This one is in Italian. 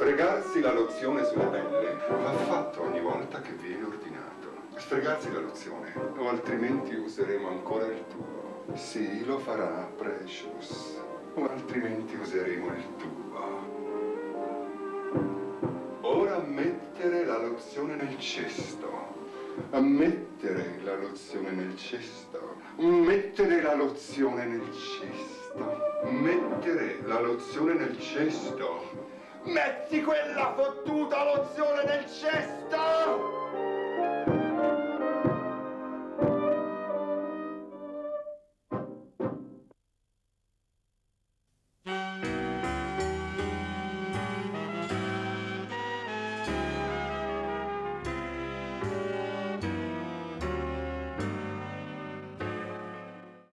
Sfregarsi la lozione sulla pelle va fatto ogni volta che viene ordinato. Sfregarsi la lozione, o altrimenti useremo ancora il tuo. Sì, lo farà Precious, o altrimenti useremo il tuo. Ora mettere la lozione nel cesto. Mettere la lozione nel cesto. Mettere la lozione nel cesto. Mettere la lozione nel cesto. Metti quella fottuta lozione nel cesto!